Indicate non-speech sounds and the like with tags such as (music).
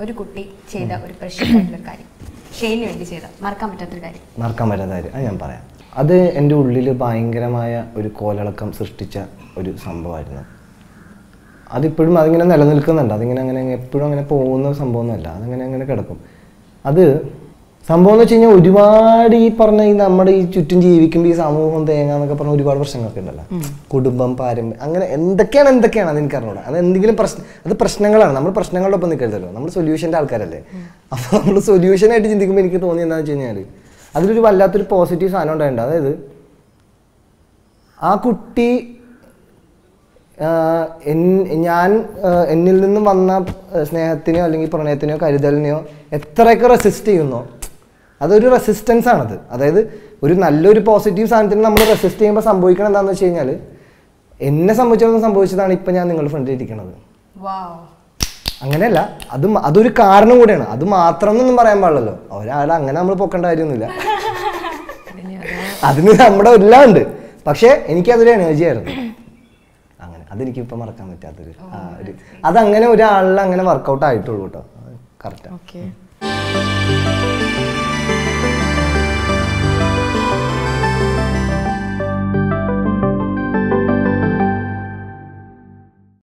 ഒരു കുട്ടി ചെയ്ത ഒരു പ്രശ്നമായിട്ടുള്ള കാര്യം. വേണ്ടി ചെയ്ത മറക്കാൻ പറ്റാത്തൊരു കാര്യം. മറക്കാൻ പറ്റാത്ത കാര്യം. അത് ഞാൻ പറയാം. അത് എന്റെ ഉള്ളിൽ ഭയങ്കരമായ ഒരു കോലളക്കം സൃഷ്ടിച്ച ഒരു സംഭവമായിരുന്നു. അതിപ്പോഴും അതിങ്ങനെ നിലനിൽക്കുന്നുണ്ട്. അതിങ്ങനെ അങ്ങനെ എപ്പോഴും അങ്ങനെ പോകുന്ന സംഭവമൊന്നുമല്ല. അതങ്ങനെ അങ്ങനെ കിടക്കും. അത് സംഭവം എന്ന് വെച്ച് കഴിഞ്ഞാൽ ഒരുപാട് ഈ പറഞ്ഞ ഈ നമ്മുടെ ഈ ചുറ്റും ജീവിക്കുമ്പോൾ ഈ സമൂഹം തേങ്ങ എന്നൊക്കെ പറഞ്ഞ ഒരുപാട് പ്രശ്നങ്ങളൊക്കെ ഉണ്ടല്ലോ. കുടുംബം പാരമ്പര്യം അങ്ങനെ എന്തൊക്കെയാണ് എന്തൊക്കെയാണ് അത് എനിക്ക് അറിഞ്ഞൂടാ അത് എന്തെങ്കിലും പ്രശ്നം അത് പ്രശ്നങ്ങളാണ്. നമ്മൾ പ്രശ്നങ്ങളുടെ ഒപ്പം നിൽക്കരുതല്ലോ. നമ്മൾ സൊല്യൂഷന്റെ ആൾക്കാരല്ലേ. അപ്പോൾ നമ്മൾ സൊല്യൂഷനായിട്ട് ചിന്തിക്കുമ്പോൾ എനിക്ക് തോന്നി എന്താണെന്ന് വെച്ച് കഴിഞ്ഞാൽ അതിലൊരു വല്ലാത്തൊരു പോസിറ്റീവ് സാധനം ഉണ്ടായിട്ടുണ്ട്. അതായത് ആ കുട്ടി ഞാൻ എന്നിൽ നിന്നും വന്ന സ്നേഹത്തിനോ സ്നേഹത്തിനെയോ അല്ലെങ്കിൽ പ്രണയത്തിനോ കരുതലിനെയോ എത്രയൊക്കെ റെസിസ്റ്റ് ചെയ്യുന്നോ അതൊരു റെസിസ്റ്റൻസ് ആണത്. അതായത് ഒരു നല്ലൊരു പോസിറ്റീവ് സാധനത്തിന് നമ്മൾ റെസിസ്റ്റ് ചെയ്യുമ്പോൾ സംഭവിക്കണം എന്താണെന്ന് വെച്ച് കഴിഞ്ഞാൽ എന്നെ സംബന്ധിച്ചിടത്തോളം സംഭവിച്ചതാണ് ഇപ്പം ഞാൻ നിങ്ങളുടെ ഫ്രണ്ടിൽ ഇരിക്കുന്നത് അങ്ങനെയല്ല അത് അതൊരു കാരണം കൂടിയാണ്. അത് മാത്രം എന്നൊന്നും പറയാൻ പാടില്ലല്ലോ. ഒരാളെ അങ്ങനെ നമ്മൾ പൊക്കേണ്ട കാര്യമൊന്നുമില്ല. (laughs) അതിന് നമ്മുടെ എല്ലാം ഉണ്ട്. പക്ഷേ എനിക്കതൊരു എനർജി ആയിരുന്നു. അങ്ങനെ അതെനിക്ക് ഇപ്പം മറക്കാൻ പറ്റാത്തൊരു ആ ഒരു അതങ്ങനെ ഒരാളിൽ അങ്ങനെ വർക്കൗട്ട് ആയിട്ടുള്ളൂ കേട്ടോ കറക്റ്റാണ് ഓക്കെ